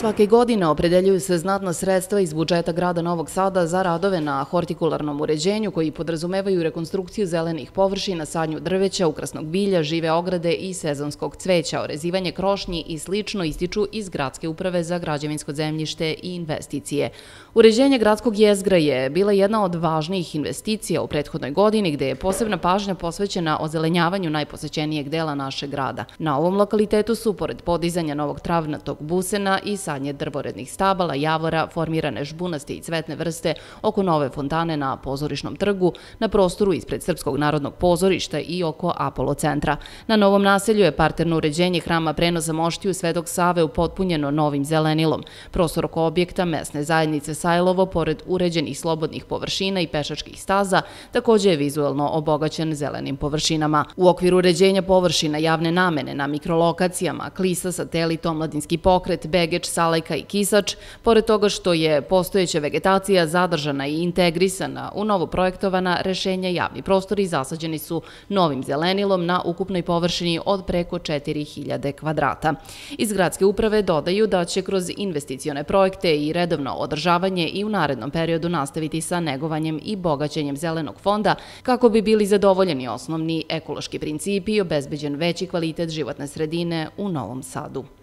Svake godine opredeljuju se znatna sredstva iz budžeta grada Novog Sada za radove na hortikularnom uređenju koji podrazumevaju rekonstrukciju zelenih površina, sadnju drveća, ukrasnog bilja, žive ograde i sezonskog cveća, orezivanje krošnji i slično ističu iz Gradske uprave za građevinsko zemljište i investicije. Uređenje gradskog jezgra je bila jedna od važnijih investicija u prethodnoj godini gde je posebna pažnja posvećena ozelenjavanju najposećenijeg dela našeg grada. Na ovom lokalitetu su, pored podizanja novog travnatog busena i sanje drvorednih stabala, javora, formirane žbunaste i cvetne vrste oko nove fontane na pozorišnom trgu, na prostoru ispred Srpskog narodnog pozorišta i oko Apollo centra. Na novom naselju je parterno uređenje hrama prenosa moštiju Svedog Save upotpunjeno novim zelenilom. Prostor oko objekta mesne zajednice Sajlovo, pored uređenih slobodnih površina i pešačkih staza, također je vizualno obogaćen zelenim površinama. U okviru uređenja površina javne namene na mikrolokacijama, klisa, satelit, omladinski pokret, begeč, salajka i kisač, pored toga što je postojeća vegetacija zadržana i integrisana u novo projektovana rešenja javni prostori zasađeni su novim zelenilom na ukupnoj površini od preko 4000 kvadrata. Iz gradske uprave dodaju da će kroz investicione projekte i redovno održavanje i u narednom periodu nastaviti sa negovanjem i bogaćenjem zelenog fonda kako bi bili zadovoljeni osnovni ekološki principi i obezbeđen veći kvalitet životne sredine u Novom Sadu.